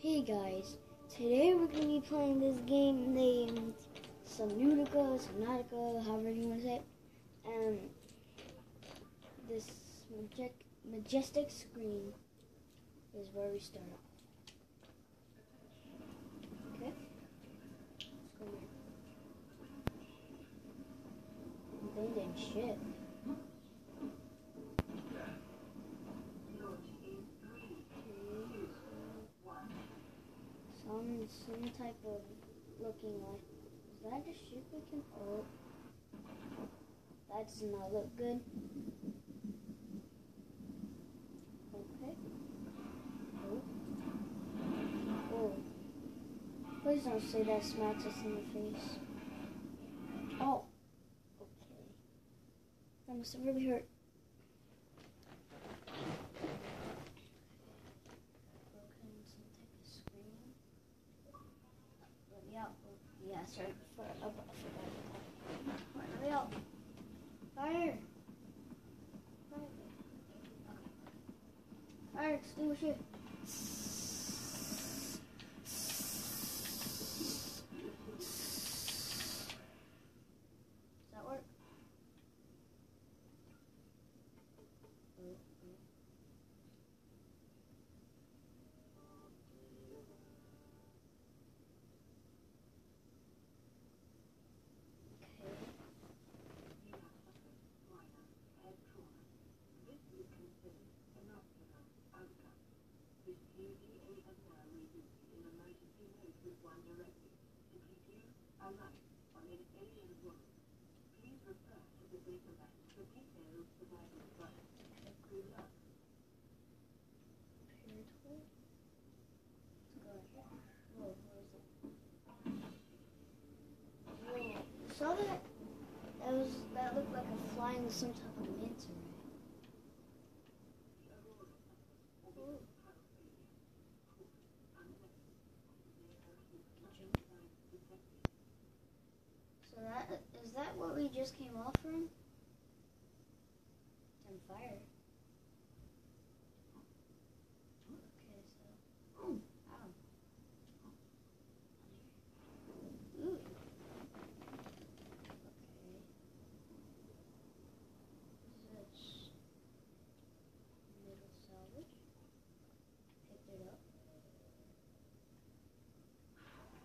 Hey guys, today we're going to be playing this game named Subnautica, Subnautica, however you want to say it. And this majestic, majestic screen is where we start. Okay? Let's go here. Abandoned ship. Some some type of looking like is that a ship we oh that does not look good. Okay. Oh. Oh. Please don't say that smacks us in the face. Oh. Okay. That must have really hurt. Broken some type of screen. Let me out. Sorry. For, on, let me out. Fire! Fire! Fire, extinguish it. Does that work? Oh, oh. Okay. Prepared tool. Let's go right here. Whoa, where is it? Whoa. Saw that? That was that looked like a some type of ray. Ooh. So that is that what we just came off from? It's on fire. Okay, so oh, ow. Ooh. Okay. This middle salvage. Picked it up.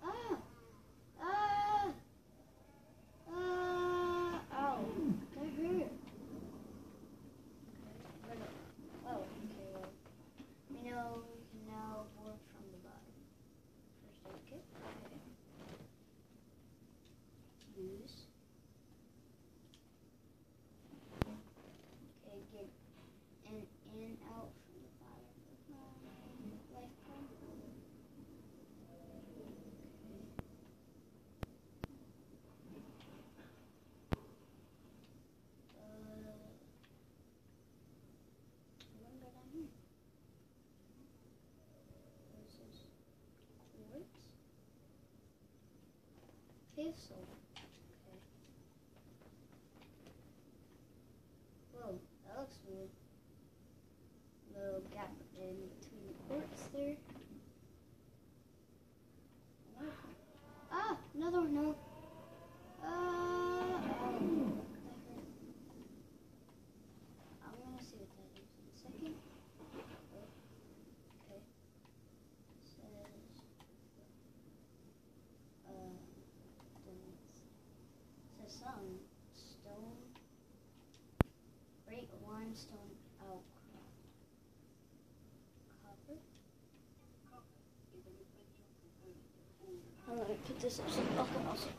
Ah! Ah! Ah! Ow! That hurt. Okay. Oh, okay, well. We know we can now board from the bottom. First aid kit. Okay. Use. Okay, get in in out from the bottom of my life card. Okay. Uh, I'm gonna go down here. What is this? Quartz? Soul. Okay. Whoa, that looks weird. Little gap in between the quartz there. What? Ah, another one. No. Ah, ow. That hurt. I'm gonna see what that is in a second. Oh, okay. Says, uh, doesn't- says some stone, great limestone. I'm gonna put this up so I can also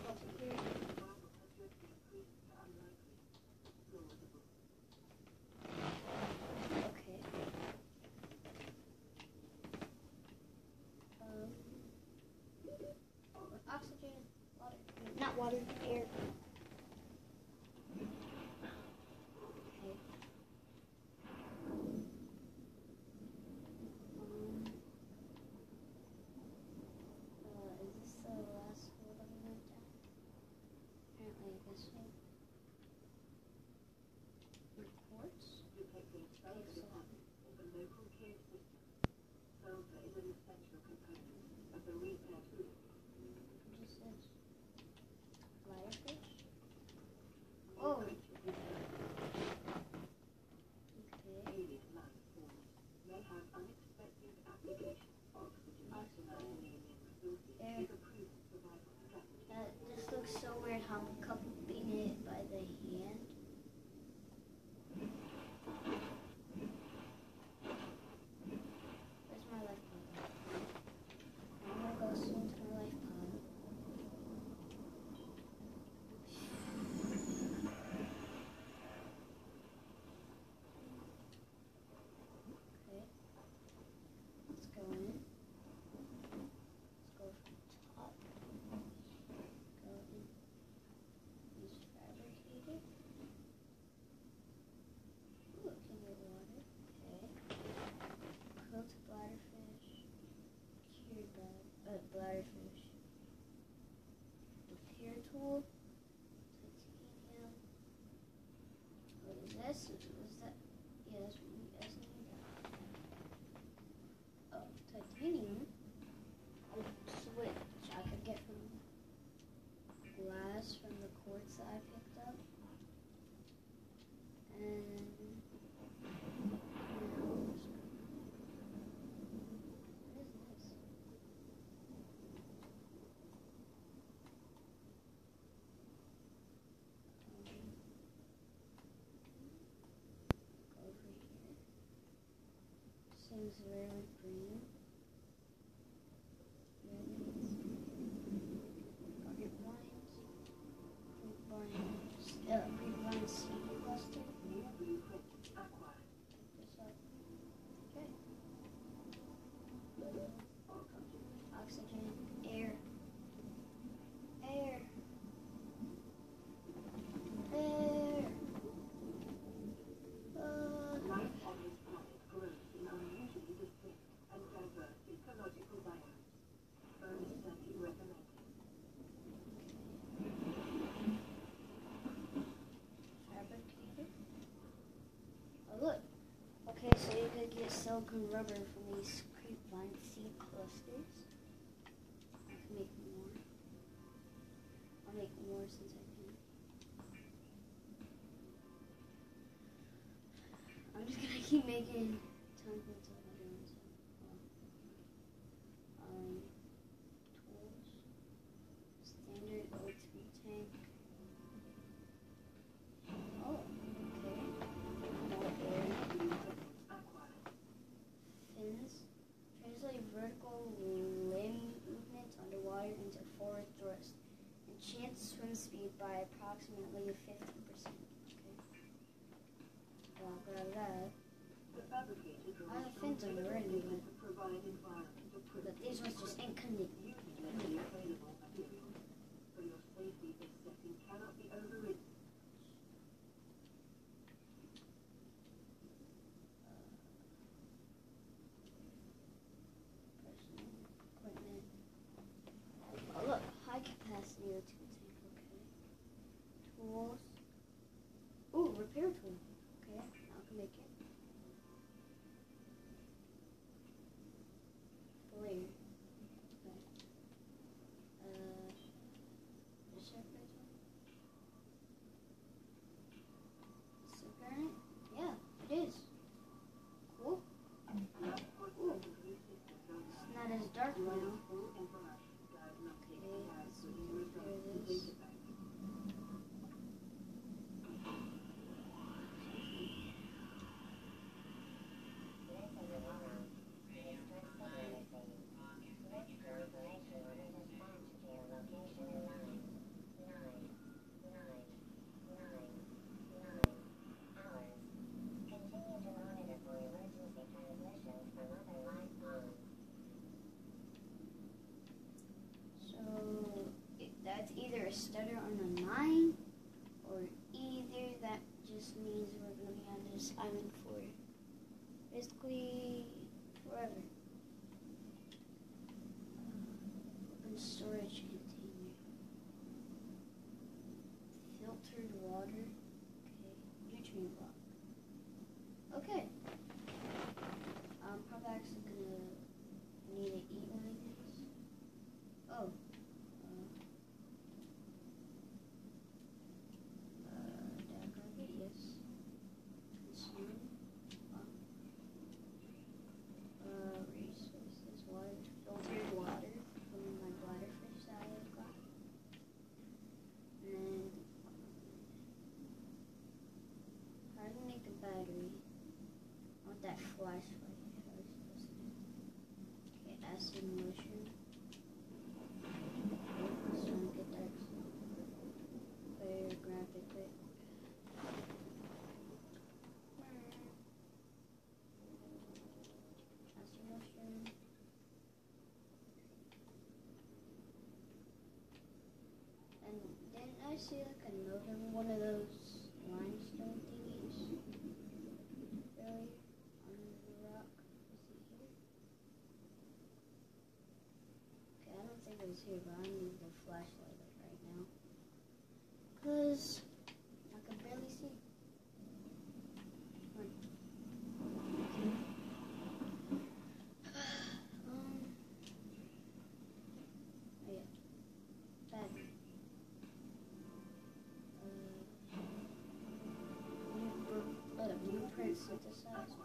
really? Okay, so you could get silicone rubber from these grape vine seed clusters. I can make more. I'll make more since I can. I'm just gonna keep making origin. I see like another one of those limestone thingies? Really? Under the rock? Is it here? Okay, I don't think it was here, but I 是就是。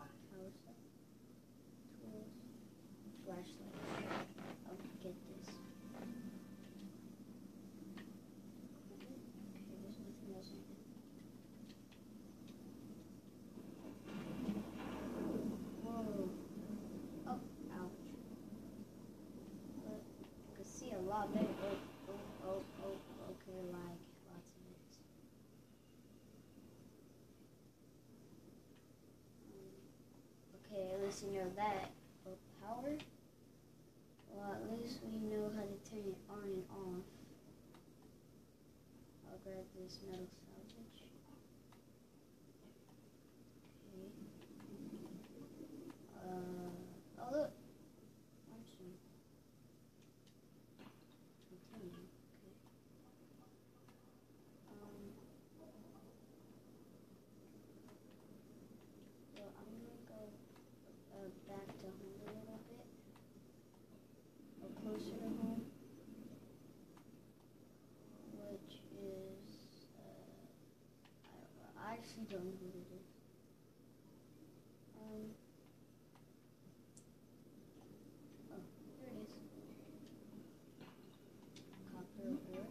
That. But power? Well, at least we know how to turn it on and off. I'll grab this metal salvage. Okay. Uh, oh look. Armstrong. Continue. Okay. Um. So I'm gonna go uh, back to home a little bit, or closer to home, which is uh, I don't know. Know what it is. Um. Oh, there it is. Copper ore.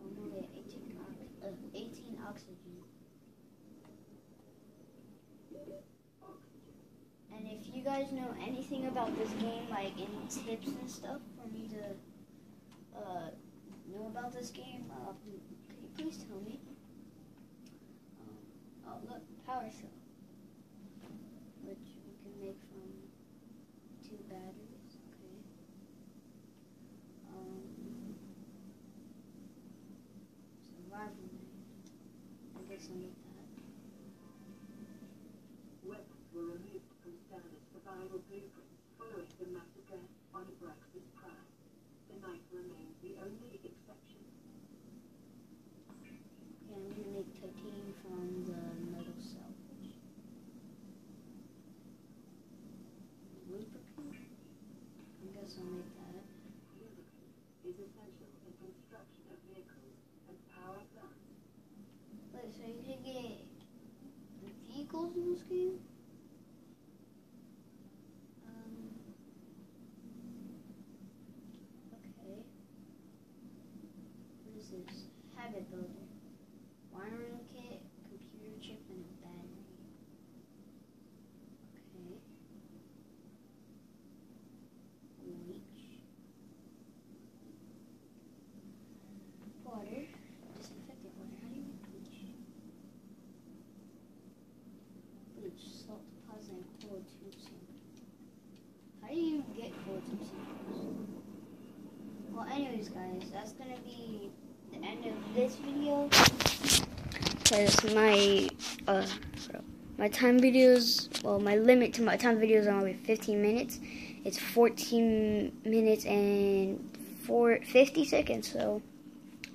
Oh no, wait, 18, ox- uh, 18 oxygen. And if you guys know anything about this game, like any tips and stuff for me to uh, know about this game, uh, could you please tell me? Oh, look, power cell, which we can make from two batteries. Okay. Um, survival knife. I guess I'll make that. Weapons were removed from standard survival blueprints following the massacre on Abraxas Prime. The knife remains the only exception. Yeah, I'm gonna make titanium from the metal salvage. Lubricant? I guess I'll make that. Lubricant is essential in construction of vehicles and power plants. Wait, so you can get vehicles in this game? Um. Okay. What is this? Habit builder. Wiring kit, computer chip, and a battery. Okay. Leech. Water. Disinfectant water. How do you make bleach? Bleach, salt deposit, and coral tube sample. How do you get coral tube samples? Well, anyways, guys, that's gonna be the end of this video. Because my uh, my time videos, well, my limit to my time videos are only 15 minutes. It's 14 minutes and four, 50 seconds. So,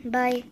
bye.